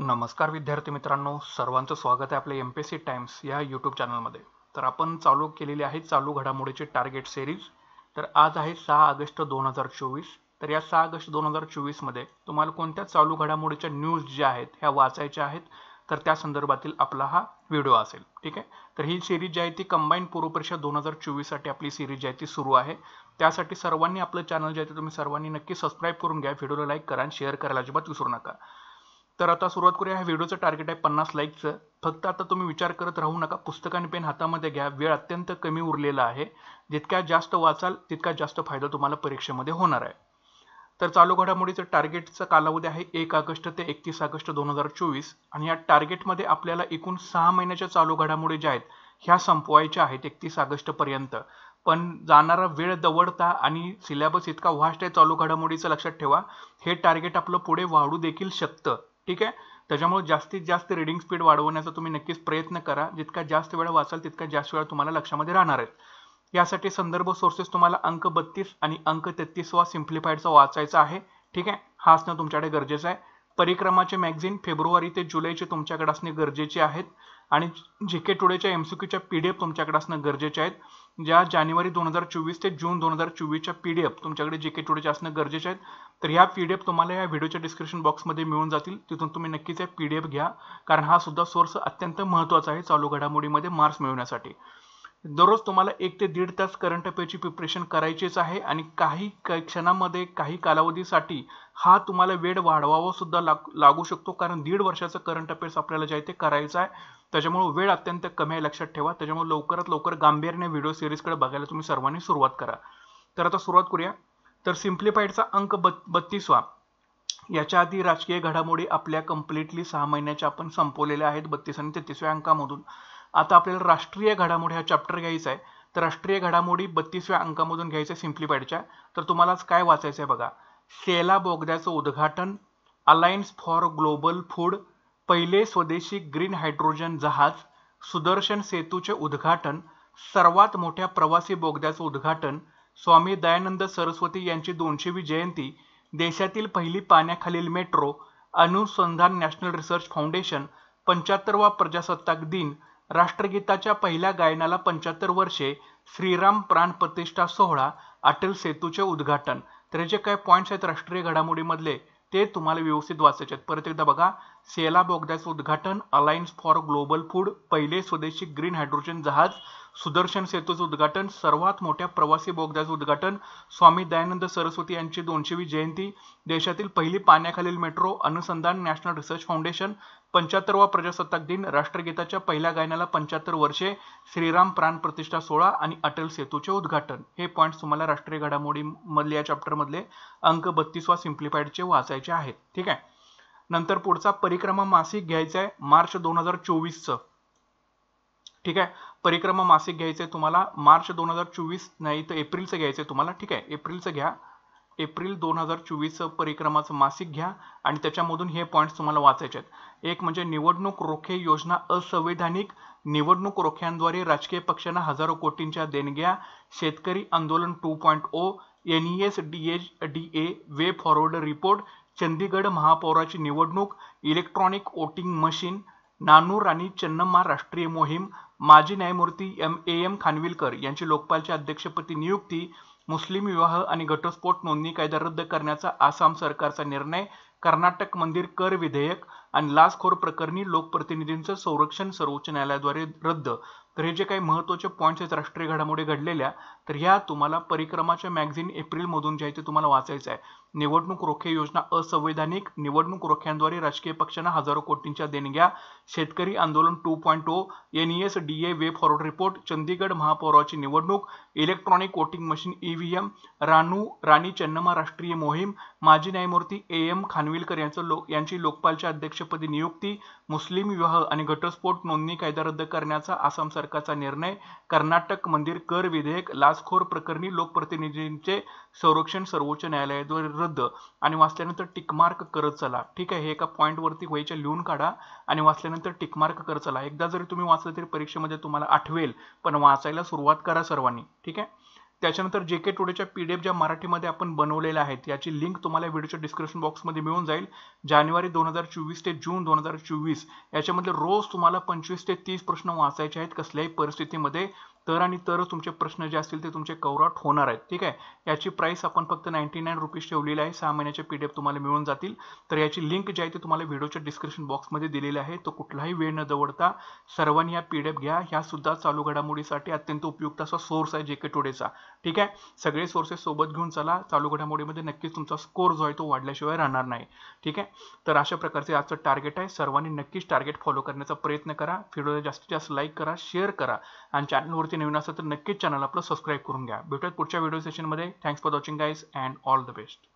नमस्कार विद्यार्थी मित्रांनो सर्वांचं स्वागत आहे आपल्या एम पी सी टाइम्स या यूट्यूब चॅनलमध्ये तर आपण चालू केलेली आहे चालू घडामोडीची टार्गेट सिरीज तर आज आहे सहा ऑगस्ट दोन हजार चोवीस. तर या सहा ऑगस्ट दोन हजार चोवीसमध्ये तुम्हाला कोणत्या चालू घडामोडीच्या न्यूज ज्या आहेत ह्या वाचायच्या आहेत तर त्या संदर्भातील आपला हा व्हिडिओ असेल. ठीक आहे? तर ही सिरीज जी आहे ती कंबाईन पूर्वपरीक्षा दोन हजार चोवीससाठी आपली सिरीज जी आहे ती सुरू आहे. त्यासाठी सर्वांनी आपलं चॅनल जे आहे ते तुम्ही सर्वांनी नक्की सबस्क्राईब करून घ्या. व्हिडिओला लाईक करा आणि शेअर करायला अजिबात विसरू नका. तर आता सुरुवात करूया. ह्या व्हिडिओचं टार्गेट आहे पन्नास लाईकचं फक्त आता तुम्ही विचार करत राहू नका. पुस्तक आणि पेन हातामध्ये घ्या. वेळ अत्यंत कमी उरलेला आहे. जितक्या जास्त वाचाल तितका जास्त फायदा तुम्हाला परीक्षेमध्ये होणार आहे. तर चालू घडामोडीचं टार्गेटचा कालावधी आहे एक ऑगस्ट ते एकतीस ऑगस्ट दोन हजार चोवीस. आणि या टार्गेटमध्ये आपल्याला एकूण सहा महिन्याच्या चालू घडामोडी ज्या आहेत ह्या संपवायच्या आहेत एकतीस ऑगस्ट पर्यंत. पण जाणारा वेळ दवडता आणि सिलेबस इतका व्हास्ट आहे चालू घडामोडीचं लक्षात ठेवा. हे टार्गेट आपलं पुढे वाढू देखील शकतं. ठीक आहे? त्याच्यामुळे जास्तीत जास्त रिडिंग स्पीड वाढवण्याचा तुम्ही नक्कीच प्रयत्न करा. जितका जास्त वेळ वाचाल तितका जास्त वेळ तुम्हाला लक्षामध्ये राहणार आहेत. यासाठी संदर्भ सोर्सेस तुम्हाला अंक बत्तीस आणि अंक तेहतीसवा सिम्प्लिफाईडचा वाचायचा आहे. ठीक आहे? हा असणं तुमच्याकडे गरजेचं आहे. परिक्रमाचे मॅगझिन फेब्रुवारी ते जुलैचे तुमच्याकडे असणे गरजेचे आहेत. आणि जे के टुडेच्या एम सी क्यूच्या पी डी एफ तुमच्याकडे असणं गरजेचे आहेत. ज्या जानेवारी दोन हजार चोवीस ते जून दोन हजार चोवीसच्या पी डी एफ तुमच्याकडे जे के टुडेचे असणं गरजेचे आहेत तर ह्या पी डी एफ तुम्हाला या व्हिडिओच्या डिस्क्रिप्शन बॉक्समध्ये मिळून जातील. तिथून तुम्ही नक्कीच पी डी एफ घ्या कारण हा सुद्धा सोर्स अत्यंत महत्त्वाचा आहे चालू घडामोडीमध्ये मार्क्स मिळवण्यासाठी. दररोज तुम्हाला एक ते दीड तास करंट अफेअरची प्रिपरेशन करायचीच आहे आणि काही क्षणामध्ये काही कालावधीसाठी हा तुम्हाला वेळ वाढवावा सुद्धा लागू शकतो. कारण दीड वर्षाचं करंट अफेअर्स आपल्याला जे आहे ते करायचं आहे. त्याच्यामुळे वेळ अत्यंत कमी आहे लक्षात ठेवा. त्याच्यामुळे लवकरात लवकर गांभीर्याने व्हिडिओ सिरीजकडे बघायला तुम्ही सर्वांनी सुरुवात करा. तर आता सुरुवात करूया. तर सिम्प्लिफाईडचा अंक बत् बत्तीसवा. याच्या आधी राजकीय घडामोडी आपल्या कम्प्लिटली सहा महिन्याच्या आपण संपवलेल्या आहेत. बत्तीस आणि तेहतीसव्या अंकामधून. आता आपल्याला राष्ट्रीय घडामोडी हा चॅप्टर घ्यायचा आहे. तर राष्ट्रीय घडामोडी बत्तीसव्या अंकामधून घ्यायचं आहे सिम्प्लिफाईडच्या तर तुम्हालाच काय वाचायचं आहे बघा. सेला बोगद्याचं उद्घाटन अलायन्स फॉर ग्लोबल फूड पहिले स्वदेशी ग्रीन हायड्रोजन जहाज सुदर्शन सेतूचे उद्घाटन सर्वात मोठ्या प्रवासी बोगद्याचं उद्घाटन स्वामी दयानंद सरस्वती यांची दोनशेवी जयंती देशातील पहिली पाण्याखालील मेट्रो अनुसंधान नॅशनल रिसर्च फाउंडेशन पंच्याहत्तरवा प्रजासत्ताक दिन राष्ट्रगीताच्या पहिल्या गायनाला पंच्याहत्तर वर्षे श्रीराम प्राण प्रतिष्ठा सोहळा अटल सेतूचे उद्घाटन. तर जे काय पॉईंट्स आहेत राष्ट्रीय घडामोडीमधले ते तुम्हाला व्यवस्थित वाचायचे आहेत. परत एकदा बघा सेला बोगद्याचं उद्घाटन अलायन्स फॉर ग्लोबल फूड पहिले स्वदेशी ग्रीन हायड्रोजन जहाज सुदर्शन सेतूचं उद्घाटन सर्वात मोठ्या प्रवासी बोगद्याचं उद्घाटन स्वामी दयानंद सरस्वती यांची दोनशेवी जयंती देशातील पहिली पाण्याखालील मेट्रो अनुसंधान नॅशनल रिसर्च फाउंडेशन पंच्याहत्तरवा प्रजासत्ताक दिन राष्ट्रगीताच्या पहिल्या गायनाला पंच्याहत्तर वर्षे श्रीराम प्राण प्रतिष्ठा सोहळा आणि अटल सेतूचे उद्घाटन. हे पॉईंट्स तुम्हाला राष्ट्रीय घडामोडीमधल्या या चॅप्टरमधले अंक बत्तीसवा सिम्प्लिफाईडचे वाचायचे आहेत. ठीक आहे? नंतर पुढचा परिक्रमा मासिक घ्यायचा आहे मार्च दोन हजार चोवीसचं. ठीक आहे? परिक्रमा मासिक घ्यायचंय तुम्हाला मार्च दोन हजार चोवीस नाही तर एप्रिलचं घ्यायचंय तुम्हाला ठीक आहे? एप्रिलचं घ्या. एप्रिल दोन हजार चोवीसचं परिक्रमाचं मासिक घ्या आणि त्याच्यामधून हे पॉईंट्स तुम्हाला वाचायचे आहेत. एक म्हणजे निवडणूक रोखे योजना असंवैधानिक. निवडणूक रोख्यांद्वारे राजकीय पक्षांना हजारो कोटींच्या देणग्या. शेतकरी आंदोलन two point O N E S D H D A way forward report Chandigarh महापौराची निवडणूक इलेक्ट्रॉनिक वोटिंग मशीन नानूर आणि चन्नम्मा राष्ट्रीय मोहीम माजी न्यायमूर्ती एम ए एम खानविलकर यांची लोकपालच्या अध्यक्षपदी नियुक्ती मुस्लिम विवाह आणि घटस्फोट नोंदणी कायदा रद्द करण्याचा आसाम सरकारचा निर्णय कर्नाटक मंदिर कर विधेयक आणि लाचखोर प्रकरणी लोकप्रतिनिधींचं संरक्षण सर्वोच्च न्यायालयाद्वारे रद्द तर हे जे काही महत्त्वाचे पॉईंट्स आहेत राष्ट्रीय घडामोडी घडलेल्या तर ह्या तुम्हाला परिक्रमाच्या मॅगझिन एप्रिलमधून जे आहे ते तुम्हाला वाचायचं आहे. निवडणूक रोखे योजना असंवैधानिक निवडणूक रोख्यांद्वारे राजकीय पक्षांना हजारो कोटींच्या देणग्या शेतकरी आंदोलन two point O N E S D A way forward report Chandigarh महापौराची निवडणूक इलेक्ट्रॉनिक वोटिंग मशीन ईव्हीएम रानू राणी चन्नमा राष्ट्रीय मोहीम माजी न्यायमूर्ती ए एम खानविलकर यांचं लोक यांची लोकपालच्या अध्यक्षपदी नियुक्ती मुस्लिम विवाह आणि घटस्फोट नोंदणी कायदा रद्द करण्याचा आसाम सरकार सरकारचा निर्णय. कर्नाटक मंदिर कर विधेयक लाचखोर प्रकरणी लोकप्रतिनिधींचे संरक्षण सर्वोच्च न्यायालयाद्वारे रद्द. आणि वाचल्यानंतर टिकमार्क करत चला. ठीक आहे हे एका पॉईंटवरती व्हायच्या लिहून काढा आणि वाचल्यानंतर टिकमार्क करत चला. एकदा जरी तुम्ही वाचलं तरी परीक्षेमध्ये तुम्हाला आठवेल पण वाचायला सुरुवात करा सर्वांनी. ठीक आहे? त्याच्यानंतर जे के टुडेच्या पी डी एफ ज्या मराठीमध्ये आपण बनवलेल्या आहेत याची लिंक तुम्हाला व्हिडिओच्या डिस्क्रिप्शन बॉक्समध्ये मिळून जाईल. जानेवारी दोन हजार चोवीस ते जून दोन हजार चोवीस याच्यामध्ये रोज तुम्हाला पंचवीस ते तीस प्रश्न वाचायचे आहेत कसल्याही परिस्थितीमध्ये. तर आणि तरच तुमचे प्रश्न जे असतील ते तुमचे कवरआउट होणार आहेत. ठीक आहे? याची प्राइस आपण फक्त नाईन्टी नाईन रुपीज ठेवलेली आहे. सहा महिन्याचे पी डी एफ तुम्हाला मिळून जातील. तर याची लिंक जी आहे ती तुम्हाला व्हिडिओच्या डिस्क्रिप्शन बॉक्समध्ये दिलेली आहे. तो कुठलाही वेळ न दवडता सर्वांनी या पी डी एफ घ्या. ह्या सुद्धा चालू घडामोडीसाठी अत्यंत उपयुक्त असा सोर्स आहे जे के टुडेचा ठीक आहे? सगळे सोर्सेस सोबत घेऊन चला. चालू घडामोडीमध्ये नक्कीच तुमचा स्कोर जो आहे तो वाढल्याशिवाय राहणार नाही. ठीक आहे? तर अशा प्रकारचे आजचं टार्गेट आहे. सर्वांनी नक्कीच टार्गेट फॉलो करण्याचा प्रयत्न करा. व्हिडिओला जास्तीत जास्त लाईक करा शेअर करा आणि चॅनलवर चॅनलवरती नवीन असेल तर नक्कीच चॅनल आपलं सबस्क्राईब करून घ्या. भेटूयात पुढच्या व्हिडिओ सेशनमध्ये thanks for watching guys and all the best